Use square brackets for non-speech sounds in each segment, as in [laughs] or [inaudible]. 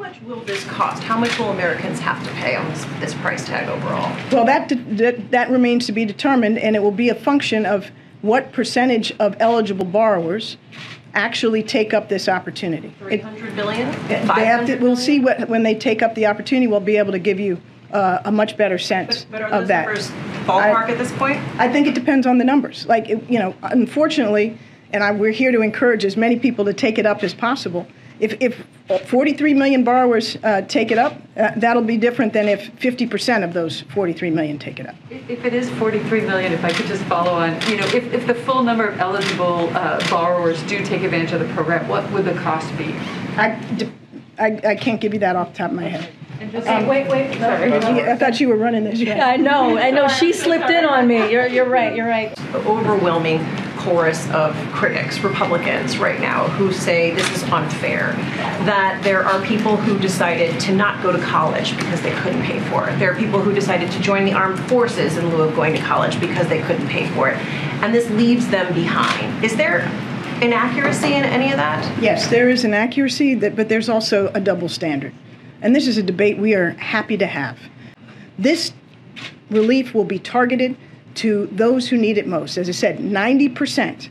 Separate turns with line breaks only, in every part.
much will this cost? How much will Americans have to pay on this, this price tag overall?
Well, that, that, that remains to be determined, and it will be a function of what percentage of eligible borrowers actually take up this opportunity. It-
300 billion?
They have to,
500
we'll see what, when they take up the opportunity, we'll be able to give you uh, a much better sense
But are
of that.
numbers ballpark
I-
at this point?
I think it depends on the numbers. Like, it- you know, unfortunately, and I, we're here to encourage as many people to take it up as possible. If, if 43 million borrowers uh, take it up, uh, that'll be different than if 50% of those 43 million take it up.
If if it is 43 million, if I could just follow on, you know, if, if the full number of eligible uh, borrowers do take advantage of the program, what would the cost be?
I I can't give you that off the top of my head.
And just-
Wait, wait,
Sorry.
I thought you were running this. yeah. [laughs]
I know, I know, she slipped in on me. You're, you're right, you're right.
overwhelming chorus of critics, Republicans right now, who say this is unfair. That there are people who decided to not go to college because they couldn't pay for it. There are people who decided to join the armed forces in lieu of going to college because they couldn't pay for it. And this leaves them behind. Is there inaccuracy in any of that?
Yes, there is inaccuracy, that, but there's also a double standard. And this is a debate we are happy to have. This relief will be targeted to those who need it most. As I said, 90%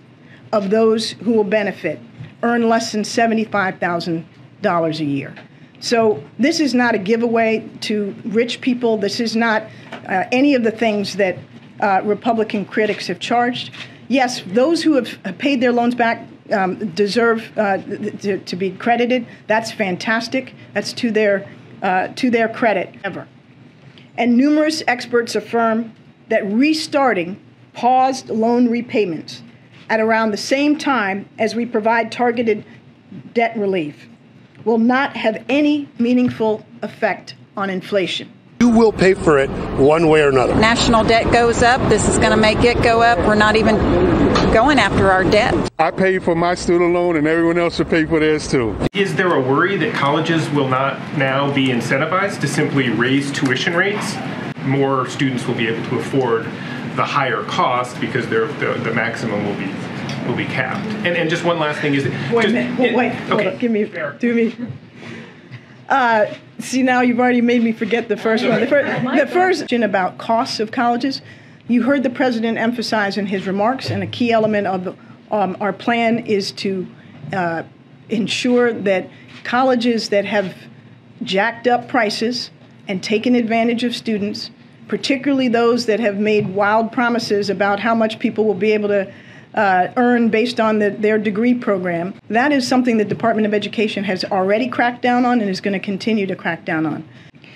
of those who will benefit earn less than $75,000 a year. So this is not a giveaway to rich people. This is not uh, any of the things that uh, Republican critics have charged. Yes, those who have paid their loans back um, deserve uh, to, to be credited. That's fantastic. That's to their uh, to their credit. Ever. And numerous experts affirm that restarting paused loan repayments at around the same time as we provide targeted debt relief will not have any meaningful effect on inflation.
You will pay for it one way or another.
national debt goes up, this is going to make it go up. We're not even going after our debt.
I pay for my student loan, and everyone else should pay for theirs too.
Is there a worry that colleges will not now be incentivized to simply raise tuition rates? More students will be able to afford the higher cost because the, the maximum will be will be capped. And, and just one last thing is
Wait
just,
a minute. Wait, wait hold
okay.
on. Give me,
Fair.
do me. Uh, see, now you've already made me forget the first one. The first, the first question about costs of colleges. You heard the president emphasize in his remarks, and a key element of um, our plan is to uh, ensure that colleges that have jacked up prices and taken advantage of students, particularly those that have made wild promises about how much people will be able to uh, earn based on the, their degree program. That is something the Department of Education has already cracked down on and is going to continue to crack down on.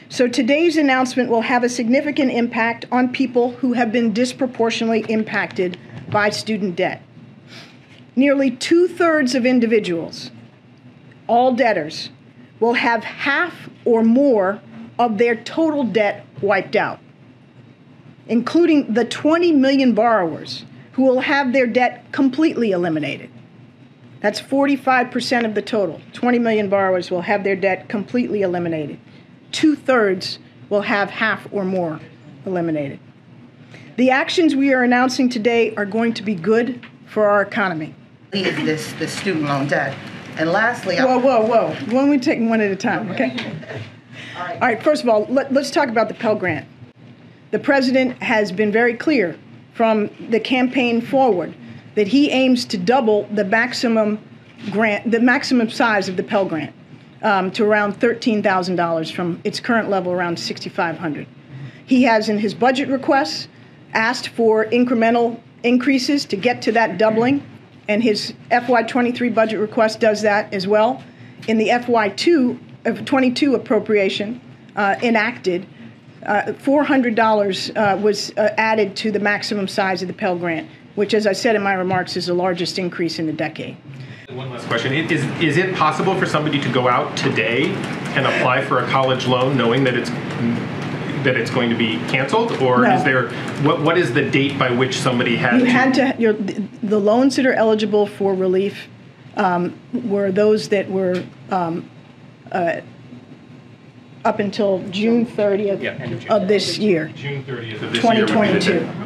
So today's announcement will have a significant impact on people who have been disproportionately impacted by student debt. Nearly two thirds of individuals, all debtors, will have half or more of their total debt wiped out, including the 20 million borrowers who will have their debt completely eliminated. That's 45% of the total. 20 million borrowers will have their debt completely eliminated. Two thirds will have half or more eliminated. The actions we are announcing today are going to be good for our economy.
is this, this student loan debt. And lastly,
Whoa, whoa, whoa. Why don't we take one at a time, okay? All right, first of all, let, let's talk about the Pell Grant. The president has been very clear from the campaign forward that he aims to double the maximum grant, the maximum size of the Pell Grant um, to around $13,000 from its current level around 6,500. He has in his budget requests asked for incremental increases to get to that doubling, and his FY23 budget request does that as well. In the FY2 of 22 appropriation uh, enacted, uh, $400 uh, was uh, added to the maximum size of the Pell Grant, which, as I said in my remarks, is the largest increase in the decade.
One last question: Is is it possible for somebody to go out today and apply for a college loan, knowing that it's that it's going to be canceled, or
No.
is there what what is the date by which somebody had
You
to?
had to, your, the loans that are eligible for relief um, were those that were um, uh, up until June 30th
Yeah, end of June.
of this year.
June 30th of this year. would be the
2022.
deadline.